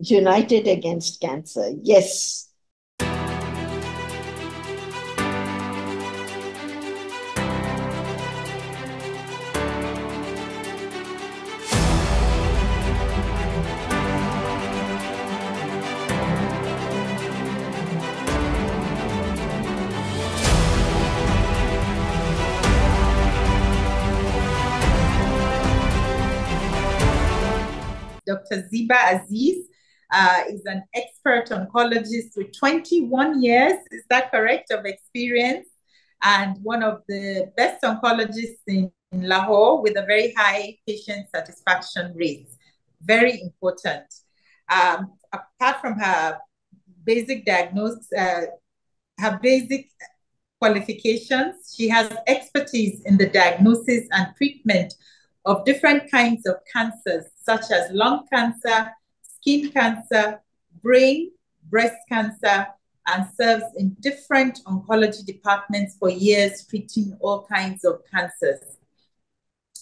united against cancer. Yes. Dr. Zeba Aziz uh, is an expert oncologist with 21 years, is that correct, of experience, and one of the best oncologists in, in Lahore with a very high patient satisfaction rate. Very important. Um, apart from her basic diagnosis, uh, her basic qualifications, she has expertise in the diagnosis and treatment of different kinds of cancers, such as lung cancer, skin cancer, brain, breast cancer, and serves in different oncology departments for years, treating all kinds of cancers.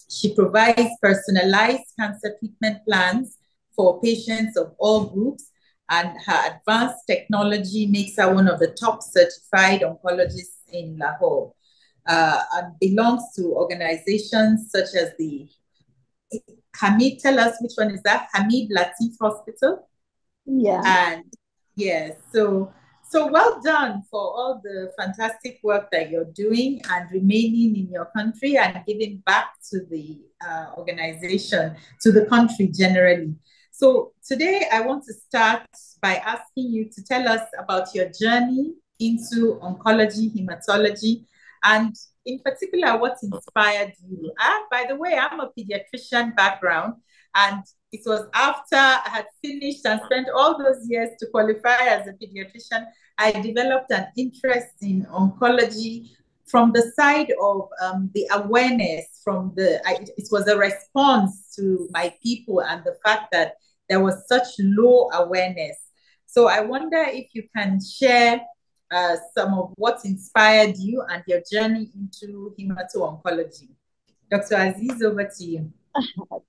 She provides personalized cancer treatment plans for patients of all groups, and her advanced technology makes her one of the top certified oncologists in Lahore. Uh, and belongs to organizations such as the Hamid, tell us which one is that? Hamid Latif Hospital. Yeah. And yes, so so well done for all the fantastic work that you're doing and remaining in your country and giving back to the uh, organization, to the country generally. So today I want to start by asking you to tell us about your journey into oncology, hematology, and in particular, what inspired you? Ah, by the way, I'm a pediatrician background, and it was after I had finished and spent all those years to qualify as a pediatrician, I developed an interest in oncology from the side of um, the awareness from the, I, it was a response to my people and the fact that there was such low awareness. So I wonder if you can share uh, some of what inspired you and your journey into hemato-oncology. Dr. Aziz, over to you.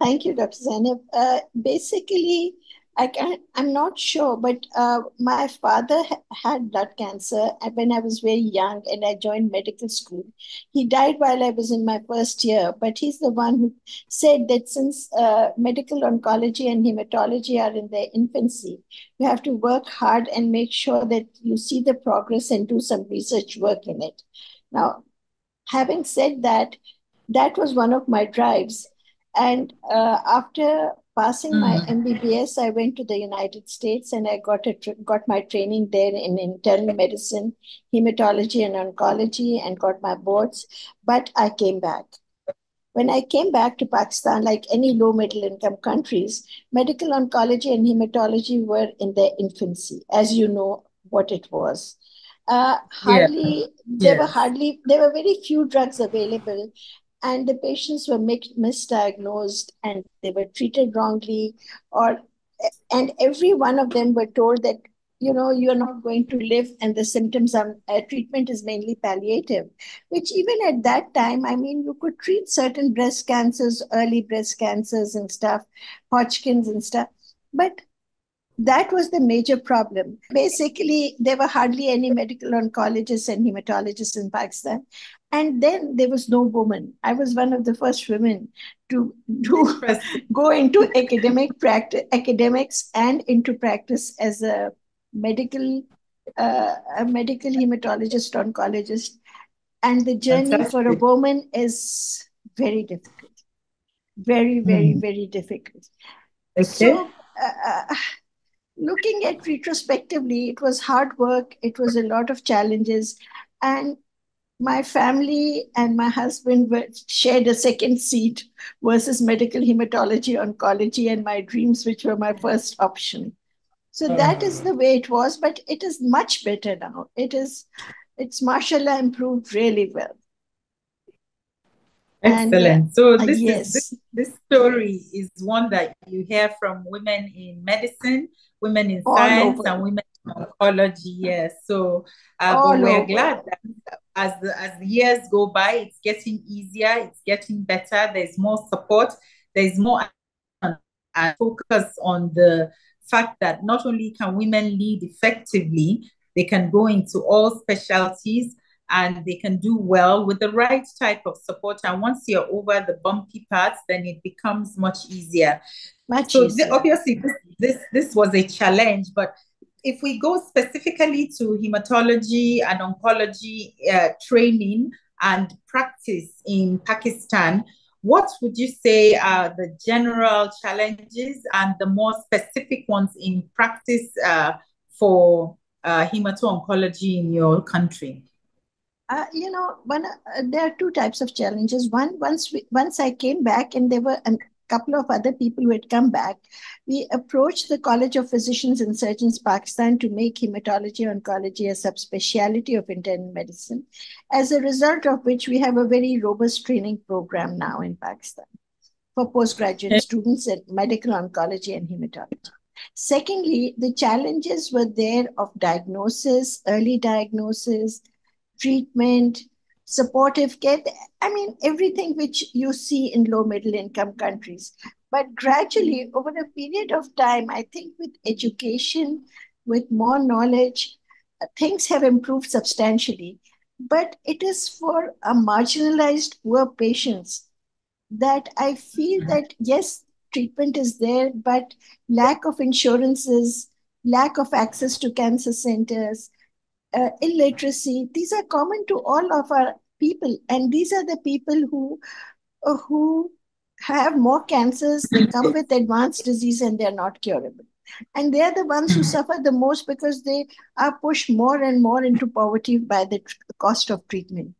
Thank you, Dr. Zainab. Uh, basically, I can I'm not sure, but uh, my father ha- had blood cancer when I was very young and I joined medical school. He died while I was in my first year, but he's the one who said that since uh, medical oncology and hematology are in their infancy, you have to work hard and make sure that you see the progress and do some research work in it. Now, having said that, that was one of my drives. And uh, after passing mm. my MBBS, mm-hmm. I went to the United States and I got a got my training there in internal medicine, hematology, and oncology, and got my boards. But I came back. When I came back to Pakistan, like any low middle income countries, medical oncology and hematology were in their infancy, as you know what it was. Uh, hardly yeah. there yes. were hardly there were very few drugs available and the patients were misdiagnosed and they were treated wrongly or and every one of them were told that you know you're not going to live and the symptoms are uh, treatment is mainly palliative which even at that time i mean you could treat certain breast cancers early breast cancers and stuff hodgkins and stuff but that was the major problem. Basically, there were hardly any medical oncologists and hematologists in Pakistan. And then there was no woman. I was one of the first women to do go into academic practice, academics, and into practice as a medical, uh, a medical hematologist, oncologist. And the journey Fantastic. for a woman is very difficult, very, very, mm. very difficult. Okay. So, uh, uh, looking at retrospectively, it was hard work. It was a lot of challenges, and my family and my husband were, shared a second seat versus medical hematology, oncology, and my dreams, which were my first option. So hmm. that is the way it was, but it is much better now. It is, it's mashallah improved really well. Excellent. And, so uh, this, yes. is, this, this story is one that you hear from women in medicine, women in All science, over. and women in oncology. Yes. So uh, we're over. glad that as the as the years go by, it's getting easier, it's getting better. There's more support. There's more and focus on the fact that not only can women lead effectively, they can go into all specialties and they can do well with the right type of support. And once you're over the bumpy parts, then it becomes much easier. Much so easier. obviously, this, this this was a challenge, but if we go specifically to hematology and oncology uh, training and practice in Pakistan, what would you say are the general challenges and the more specific ones in practice uh, for uh, hemato-oncology in your country? Uh, you know, one, uh, there are two types of challenges. One, once we, once I came back and there were a couple of other people who had come back, we approached the College of Physicians and Surgeons Pakistan to make hematology oncology a subspecialty of internal medicine. As a result of which, we have a very robust training program now in Pakistan for postgraduate students in medical oncology and hematology. Secondly, the challenges were there of diagnosis, early diagnosis, treatment, supportive care. I mean, everything which you see in low middle income countries. But gradually, over a period of time, I think with education, with more knowledge, uh, things have improved substantially. But it is for a marginalized poor patients that I feel mm-hmm. that yes, treatment is there, but lack of insurances, lack of access to cancer centers, uh, illiteracy, these are common to all of our people. And these are the people who, uh, who have more cancers, they come with advanced disease and they're not curable. And they're the ones who suffer the most because they are pushed more and more into poverty by the tr- cost of treatment.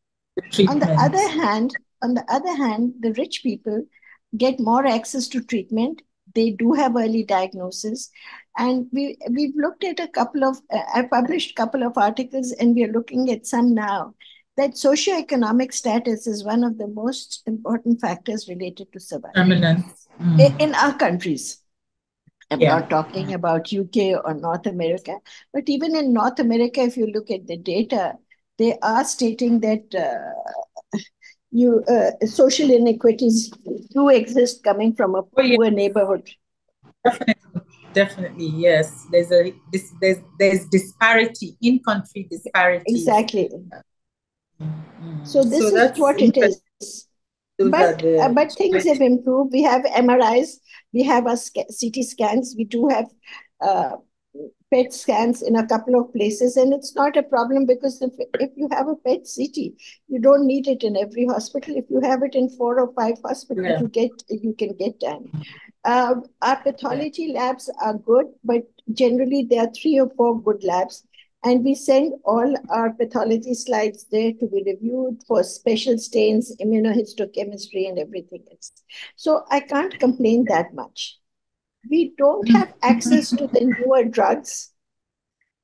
treatment. On the other hand, on the other hand, the rich people get more access to treatment. They do have early diagnosis, and we we've looked at a couple of uh, I published a couple of articles, and we are looking at some now. That socioeconomic status is one of the most important factors related to survival mm. in, our countries. I'm yeah. not talking about UK or North America, but even in North America, if you look at the data, they are stating that uh, you uh, social inequities do exist coming from a poor oh, yeah. neighborhood. Definitely. Definitely yes. There's a this there's there's disparity in country disparity. Exactly. Mm-hmm. so this so is what it is. But uh, but things have improved. We have mris we have a ct scans. We do have uh, PET scans in a couple of places, and it's not a problem because if, if you have a PET CT, you don't need it in every hospital. If you have it in four or five hospitals, yeah. you get you can get done. Uh, our pathology yeah. labs are good, but generally there are three or four good labs, and we send all our pathology slides there to be reviewed for special stains, immunohistochemistry, and everything else. So I can't complain that much we don't have access to the newer drugs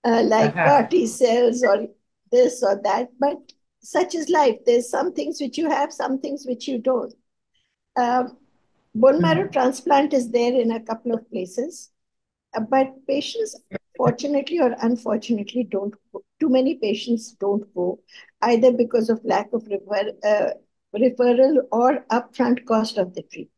uh, like uh-huh. T cells or this or that, but such is life. There's some things which you have, some things which you don't. Um, bone marrow mm. transplant is there in a couple of places, uh, but patients, fortunately or unfortunately, don't. Too many patients don't go either because of lack of refer, uh, referral or upfront cost of the treatment.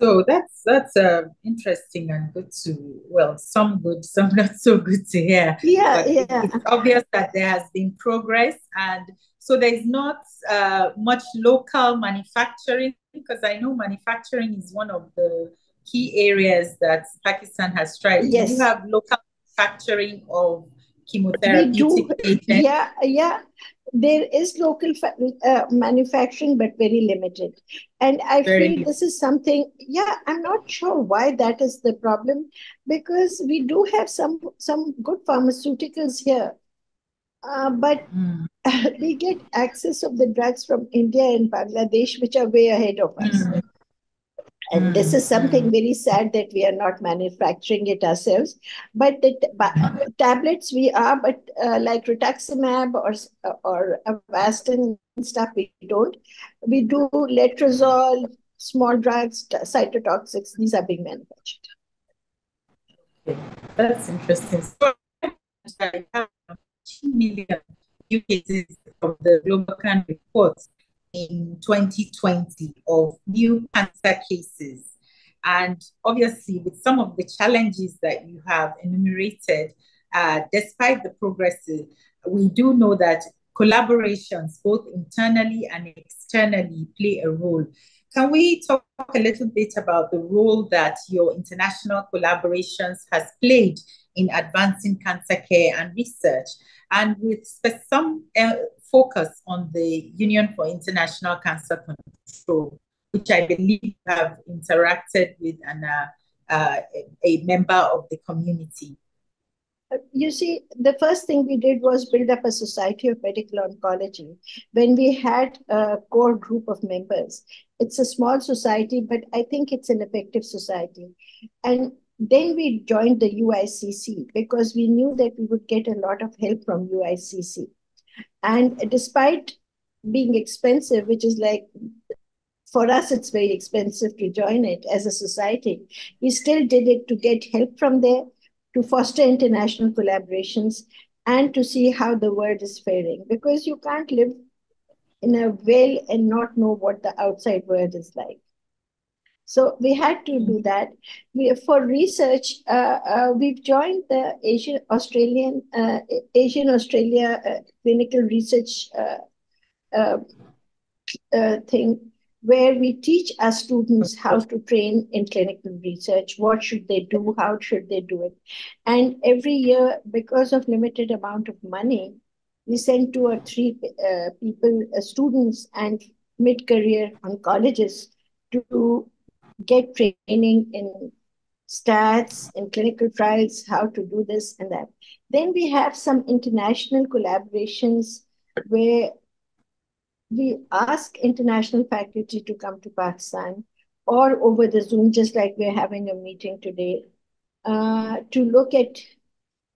So that's that's uh, interesting and good to well, some good, some not so good to hear. Yeah, but yeah. It's obvious that there has been progress, and so there is not uh, much local manufacturing because I know manufacturing is one of the key areas that Pakistan has tried. Yes, you have local manufacturing of chemotherapy. Yeah, yeah there is local uh, manufacturing but very limited and i very feel this is something yeah i'm not sure why that is the problem because we do have some some good pharmaceuticals here uh, but mm. we get access of the drugs from india and bangladesh which are way ahead of us mm. And this is something very sad that we are not manufacturing it ourselves. But the t- tablets we are, but uh, like rituximab or or Avastin stuff, we don't. We do letrozole, small drugs, cytotoxics. These are being manufactured. That's interesting. So, I have two million new cases of the Global report in 2020 of new cancer cases. And obviously, with some of the challenges that you have enumerated, uh, despite the progress, we do know that collaborations, both internally and externally, play a role. Can we talk a little bit about the role that your international collaborations has played in advancing cancer care and research, and with some uh, focus on the Union for International Cancer Control, which I believe have interacted with uh, uh, a member of the community? you see, the first thing we did was build up a society of medical oncology. When we had a core group of members, it's a small society, but I think it's an effective society. And then we joined the UICC because we knew that we would get a lot of help from UICC. And despite being expensive, which is like for us, it's very expensive to join it as a society. We still did it to get help from there to foster international collaborations and to see how the world is faring because you can't live in a well and not know what the outside world is like. So we had to do that. We, for research, uh, uh, we've joined the Asian Australian uh, Asian Australia uh, clinical research uh, uh, thing where we teach our students how to train in clinical research what should they do how should they do it. And every year because of limited amount of money we send two or three people students and mid-career oncologists to get training in stats in clinical trials how to do this and that then we have some international collaborations where we ask international faculty to come to Pakistan or over the Zoom, just like we're having a meeting today, uh, to look at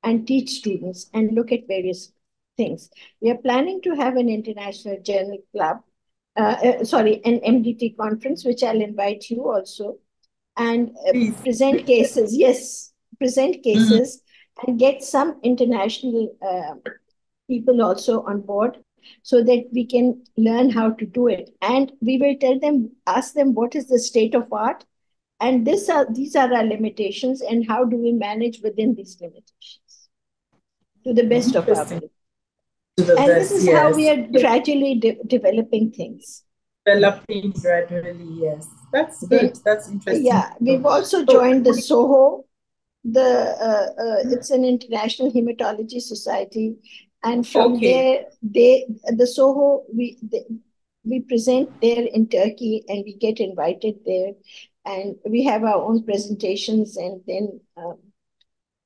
and teach students and look at various things. We are planning to have an international journal club, uh, uh, sorry, an MDT conference, which I'll invite you also, and uh, present cases. Yes, present mm-hmm. cases mm-hmm. and get some international uh, people also on board so that we can learn how to do it. And we will tell them, ask them what is the state of art, and this are these are our limitations, and how do we manage within these limitations to the best of our ability. And best, this is yes. how we are gradually de- developing things. Developing gradually, yes. That's good. That's interesting. Yeah, we've also joined the SOHO. The uh, uh, it's an international hematology society, and from okay. there they the soho we they, we present there in turkey and we get invited there and we have our own presentations and then um,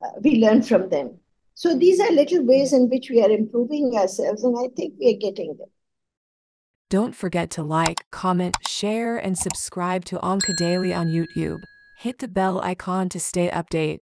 uh, we learn from them so these are little ways in which we are improving ourselves and i think we are getting there. Don't forget to like comment share and subscribe to onco daily on youtube. Hit the bell icon to stay update